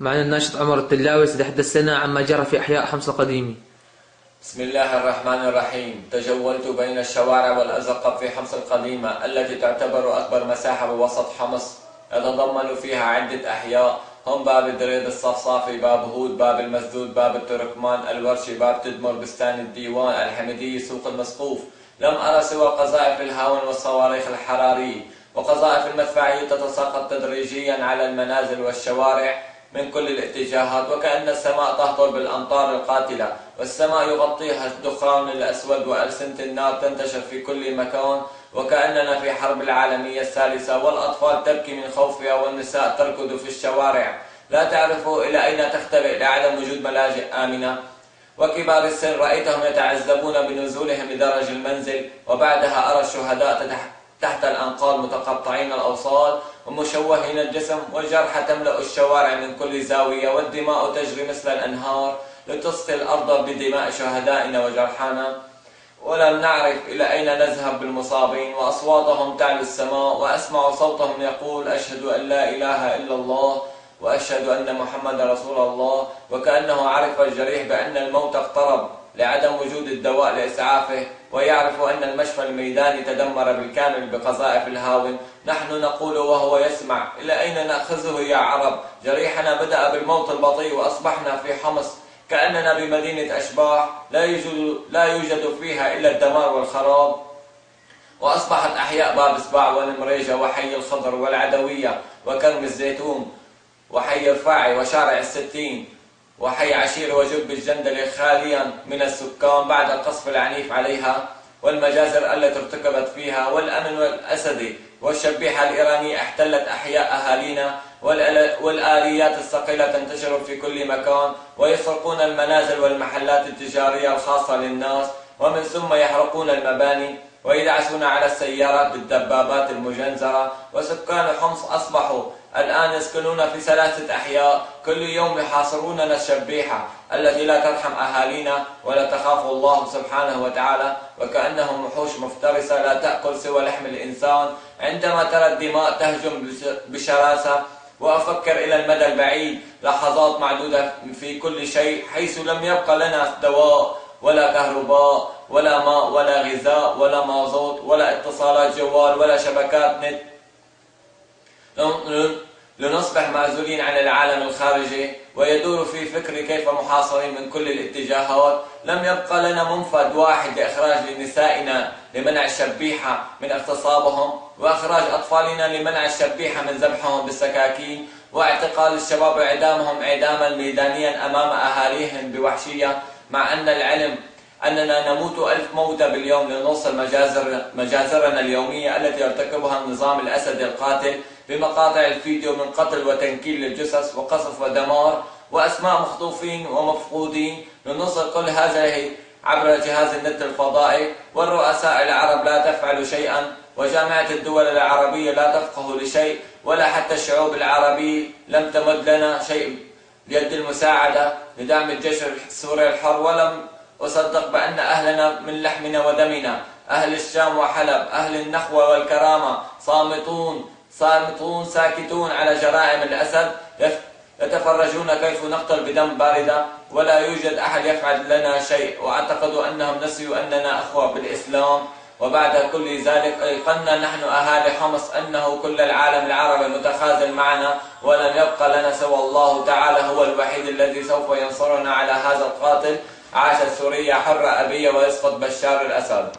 معنا الناشط عمر التلاوي سيتحدث لنا عما جرى في أحياء حمص القديمة بسم الله الرحمن الرحيم. تجولت بين الشوارع والأزقة في حمص القديمة التي تعتبر أكبر مساحة بوسط حمص يتضمن فيها عدة أحياء. هم باب دريد الصفصافي باب هود باب المسدود باب التركمان الورشي باب تدمر بستان الديوان الحمدي سوق المسقوف. لم أرى سوى قذائف الهاون والصواريخ الحرارية وقذائف المدفعية تتساقط تدريجيا على المنازل والشوارع. من كل الاتجاهات وكأن السماء تهطل بالأمطار القاتلة والسماء يغطيها الدخان الأسود وألسنة النار تنتشر في كل مكان وكأننا في حرب العالمية الثالثة والأطفال تبكي من خوفها والنساء تركض في الشوارع. لا تعرف إلى أين تختبئ لعدم وجود ملاجئ آمنة؟ وكبار السن رأيتهم يتعذبون بنزولهم لدرج المنزل وبعدها أرى الشهداء تحت الأنقاض متقطعين الأوصال ومشوهين الجسم والجرحى تملأ الشوارع من كل زاوية والدماء تجري مثل الأنهار لتسقي الأرض بدماء شهدائنا وجرحانا. ولم نعرف إلى أين نذهب بالمصابين وأصواتهم تعلو السماء وأسمع صوتهم يقول أشهد أن لا إله إلا الله وأشهد أن محمد رسول الله. وكأنه عرف الجريح بأن الموت اقترب. لعدم وجود الدواء لإسعافه ويعرف أن المشفى الميداني تدمر بالكامل بقذائف الهاون. نحن نقول وهو يسمع إلى أين نأخذه يا عرب؟ جريحنا بدأ بالموت البطيء وأصبحنا في حمص. كأننا بمدينة أشباح لا يوجد, لا يوجد فيها إلا الدمار والخراب. وأصبحت أحياء باب سباع والمريجة وحي الخضر والعدوية وكرم الزيتون وحي الفاعي وشارع الستين. وحي عشير وجب الجندل خاليا من السكان بعد القصف العنيف عليها والمجازر التي ارتكبت فيها والأمن والأسدي والشبيحة الإيرانية احتلت أحياء أهالينا والآليات الثقيلة تنتشر في كل مكان ويسرقون المنازل والمحلات التجارية الخاصة للناس ومن ثم يحرقون المباني ويدعسون على السيارات بالدبابات المجنزرة وسكان حمص أصبحوا الآن يسكنون في ثلاثة أحياء. كل يوم يحاصروننا الشبيحة التي لا ترحم أهالينا ولا تخاف الله سبحانه وتعالى. وكأنهم وحوش مفترسة لا تأكل سوى لحم الإنسان. عندما ترى الدماء تهجم بشراسة وأفكر إلى المدى البعيد لحظات معدودة في كل شيء حيث لم يبقى لنا دواء ولا كهرباء ولا ماء ولا غذاء ولا مازوت ولا اتصالات جوال ولا شبكات نت. لنصبح معزولين عن العالم الخارجي ويدور في فكري كيف محاصرين من كل الاتجاهات لم يبقى لنا منفذ واحد لإخراج نسائنا لمنع الشبيحة من اغتصابهم وإخراج أطفالنا لمنع الشبيحة من ذبحهم بالسكاكين واعتقال الشباب وإعدامهم إعداما ميدانيا أمام أهاليهم بوحشية مع أن العلم أننا نموت ألف موتة باليوم لنوصل مجازر مجازرنا اليومية التي يرتكبها النظام الأسدي القاتل بمقاطع الفيديو من قتل وتنكيل للجثث وقصف ودمار وأسماء مخطوفين ومفقودين لنوصل كل هذه عبر جهاز النت الفضائي والرؤساء العرب لا تفعل شيئا وجامعة الدول العربية لا تفقه لشيء ولا حتى الشعوب العربية لم تمد لنا شيء بيد المساعدة لدعم الجيش السوري الحر ولم أصدق بأن أهلنا من لحمنا ودمنا أهل الشام وحلب أهل النخوة والكرامة صامتون صامتون ساكتون على جرائم الأسد. يتفرجون كيف نقتل بدم باردة. ولا يوجد أحد يفعل لنا شيء. وأعتقد أنهم نسيوا أننا أخوة بالإسلام. وبعد كل ذلك أيقنا نحن أهالي حمص أنه كل العالم العربي متخاذل معنا. ولم يبقى لنا سوى الله تعالى هو الوحيد الذي سوف ينصرنا على هذا القاتل. عاشت سوريا حرة أبية ويسقط بشار الأسد.